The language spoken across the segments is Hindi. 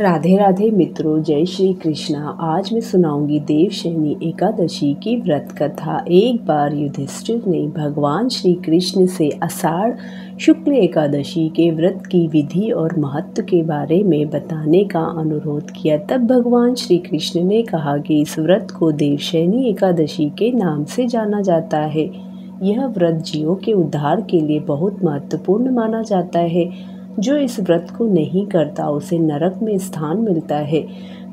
राधे राधे मित्रों, जय श्री कृष्णा। आज मैं सुनाऊँगी देवशैनी एकादशी की व्रत कथा। एक बार युधिष्ठिर ने भगवान श्री कृष्ण से आषाढ़ शुक्ल एकादशी के व्रत की विधि और महत्व के बारे में बताने का अनुरोध किया। तब भगवान श्री कृष्ण ने कहा कि इस व्रत को देवशैनी एकादशी के नाम से जाना जाता है। यह व्रत जीवों के उद्धार के लिए बहुत महत्वपूर्ण माना जाता है। जो इस व्रत को नहीं करता, उसे नरक में स्थान मिलता है।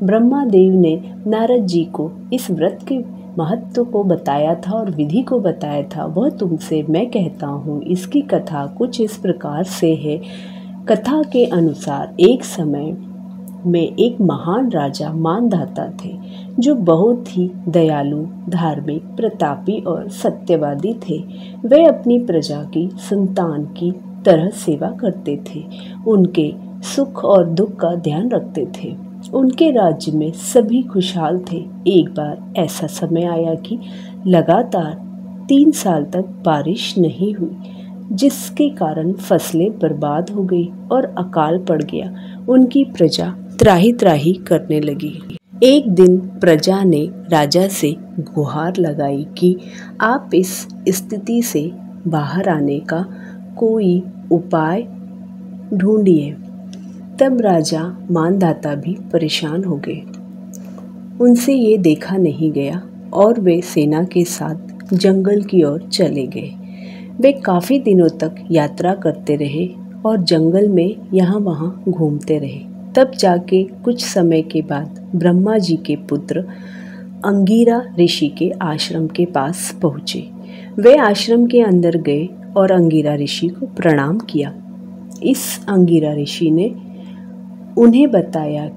ब्रह्मा देव ने नारद जी को इस व्रत के महत्व को बताया था और विधि को बताया था। वह तुमसे, मैं कहता हूँ, इसकी कथा कुछ इस प्रकार से है। कथा के अनुसार, एक समय में एक महान राजा मानधाता थे, जो बहुत ही दयालु, धार्मिक, प्रतापी और सत्यवादी थे। वे अपनी प्रजा की, संतान की तरह सेवा करते थे। उनके सुख और दुख का ध्यान रखते थे। उनके राज्य में सभी खुशहाल थे। एक बार ऐसा समय आया कि लगातार तीन साल तक बारिश नहीं हुई, जिसके कारण फ़सलें बर्बाद हो गई और अकाल पड़ गया। उनकी प्रजा त्राही त्राही करने लगी। एक दिन प्रजा ने राजा से गुहार लगाई कि आप इस स्थिति से बाहर आने का कोई उपाय ढूंढिए। तब राजा मानदाता भी परेशान हो गए। उनसे ये देखा नहीं गया और वे सेना के साथ जंगल की ओर चले गए। वे काफ़ी दिनों तक यात्रा करते रहे और जंगल में यहाँ वहाँ घूमते रहे। तब जाके कुछ समय के बाद ब्रह्मा जी के पुत्र अंगीरा ऋषि के आश्रम के पास पहुँचे। वे आश्रम के अंदर गए और अंगिरा ऋषि को प्रणाम किया। इस अंगिरा ऋषि ने उन्हें बताया,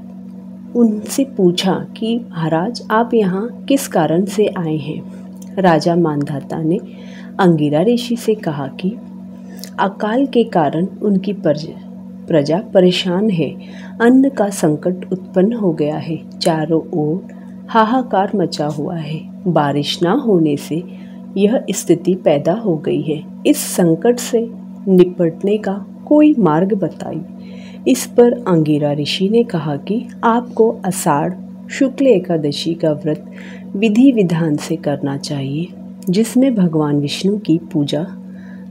उनसे पूछा कि, महाराज, आप यहाँ किस कारण से आए हैं? राजा मानधाता ने अंगिरा ऋषि से कहा कि, अकाल के कारण उनकी प्रजा परेशान है। अन्न का संकट उत्पन्न हो गया है। चारों ओर हाहाकार मचा हुआ है। बारिश ना होने से यह स्थिति पैदा हो गई है। इस संकट से निपटने का कोई मार्ग बताई। इस पर अंगिरा ऋषि ने कहा कि आपको आषाढ़ शुक्ल एकादशी का व्रत विधि विधान से करना चाहिए, जिसमें भगवान विष्णु की पूजा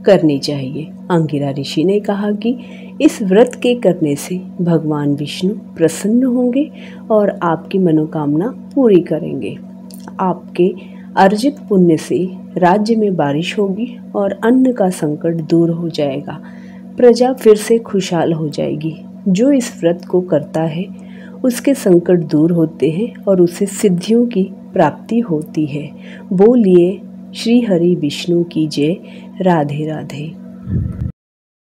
करनी चाहिए। अंगिरा ऋषि ने कहा कि इस व्रत के करने से भगवान विष्णु प्रसन्न होंगे और आपकी मनोकामना पूरी करेंगे। आपके अर्जित पुण्य से राज्य में बारिश होगी और अन्न का संकट दूर हो जाएगा। प्रजा फिर से खुशहाल हो जाएगी। जो इस व्रत को करता है, उसके संकट दूर होते हैं और उसे सिद्धियों की प्राप्ति होती है। बोलिए, श्री हरि विष्णु की जय। राधे राधे।